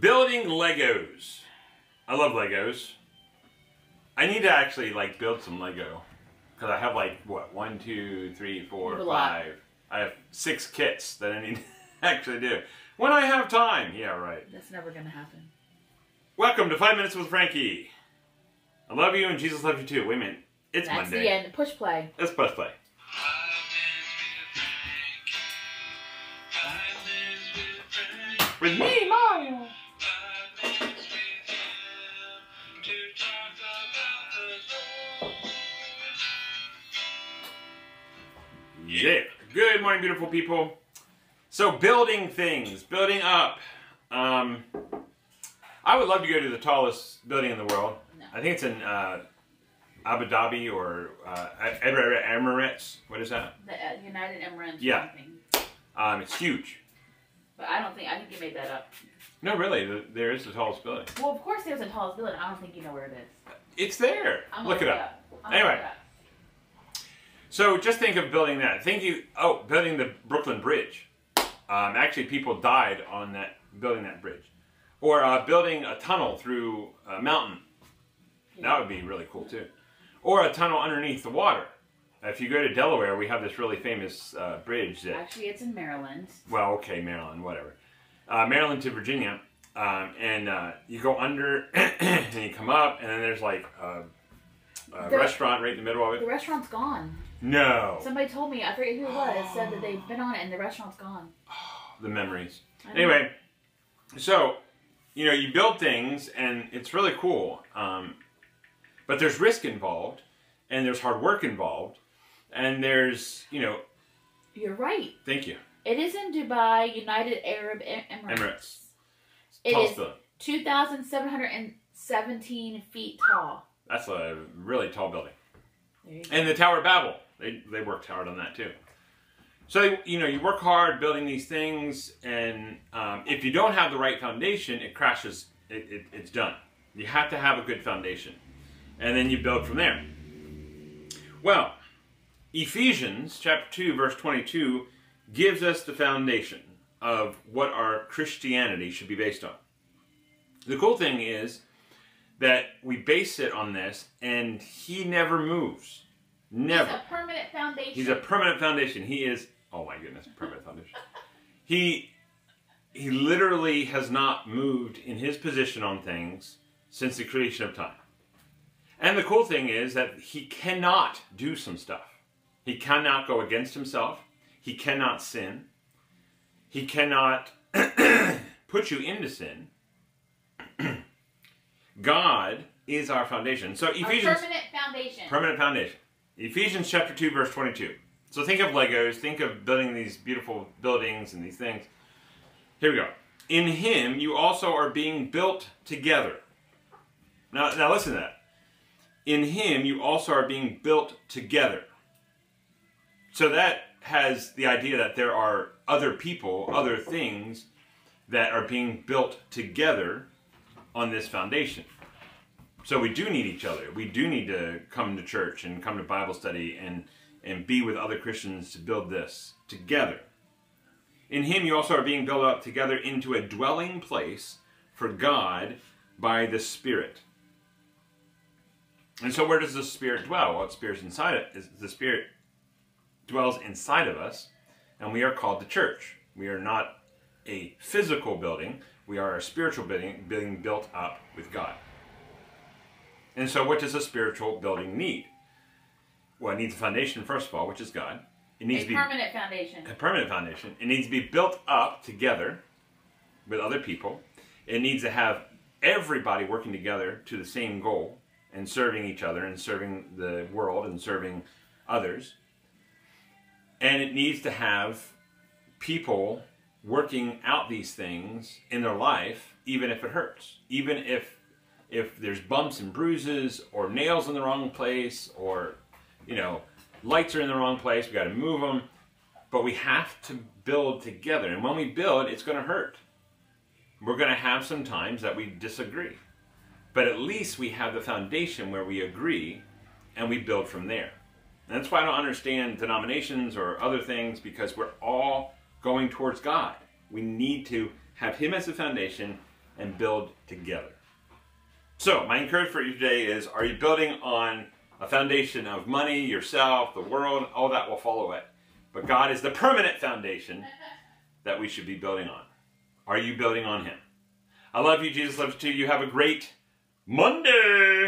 Building Legos. I love Legos. I need to actually like build some Lego because I have like what one, two, three, four, You have a lot. I have six kits that I need to actually do when I have time. Yeah, right. That's never gonna happen. Welcome to Five Minutes with Frankie. I love you and Jesus loves you too. Wait a minute, it's That's Monday. the end. Push play. Let's press play. With me, Mario. Yeah. Good morning, beautiful people. So, building things, building up. Um, I would love to go to the tallest building in the world. No. I think it's in uh, Abu Dhabi or uh, Emirates. What is that? The uh, United Emirates. Yeah. Um, it's huge. But I don't think I think you made that up. No, really, th- there is the tallest building. Well, of course there's a tallest building. I don't think you know where it is. It's there. I'm Look it gonna up. I'm gonna Anyway. Look it up. So just think of building that. Think you oh building the Brooklyn Bridge. Um, actually, people died on that building that bridge, or uh, building a tunnel through a mountain. That would be really cool too, or a tunnel underneath the water. If you go to Delaware, we have this really famous uh, bridge that Actually, it's in Maryland. well, okay, Maryland, whatever. Uh, Maryland to Virginia, um, and uh, you go under and you come up, and then there's like a, a The- restaurant right in the middle of it. The restaurant's gone. No, Somebody told me, I forget who it was, said that they've been on it and the restaurant's gone. the memories. Anyway, so you know you build things, and it's really cool. Um, but there's risk involved, and there's hard work involved, and there's you know, You're right. thank you, It is in Dubai, United Arab Emirates. Emirates. It is 2,717 feet tall. That's a really tall building. There you go. And the Tower of Babel, they, they worked hard on that too. So, you know, you work hard building these things, and um, if you don't have the right foundation, it crashes, it, it, it's done. You have to have a good foundation. And then you build from there. Well, Ephesians chapter 2, verse 22 gives us the foundation of what our Christianity should be based on. The cool thing is that we base it on this, and he never moves. Never. It's a permanent foundation. He's a permanent foundation. He is. Oh my goodness, permanent foundation. He he literally has not moved in his position on things since the creation of time. And the cool thing is that he cannot do some stuff. He cannot go against himself. He cannot sin. He cannot put you into sin. God is our foundation. So a Ephesians permanent foundation. Permanent foundation. Ephesians chapter 2, verse 22. So think of Legos, think of building these beautiful buildings and these things. Here we go. In him you also are being built together. Now, now listen to that. In him you also are being built together. So that has the idea that there are other people, other things that are being built together on this foundation. So we do need each other. We do need to come to church and come to Bible study and and be with other Christians to build this together. In him you also are being built up together into a dwelling place for God by the Spirit. And so where does the Spirit dwell? Well, the Spirit's inside it. Is the Spirit dwells inside of us, and we are called the church. We are not a physical building. We are a spiritual building being built up with God. And so, what does a spiritual building need? Well, it needs a foundation, first of all, which is God. It needs a to be permanent foundation. a permanent foundation. It needs to be built up together with other people. It needs to have everybody working together to the same goal and serving each other and serving the world and serving others. And it needs to have people working out these things in their life, even if it hurts, even if if there's bumps and bruises or nails in the wrong place or you know lights are in the wrong place, we got to move them. But we have to build together, and when we build, it's going to hurt. We're going to have some times that we disagree, but at least we have the foundation where we agree, and we build from there. And that's why I don't understand denominations or other things because we're all going towards God. We need to have Him as the foundation and build together. So, my encouragement for you today is are you building on a foundation of money, yourself, the world? All that will follow it. But God is the permanent foundation that we should be building on. Are you building on Him? I love you. Jesus loves you too. You have a great Monday.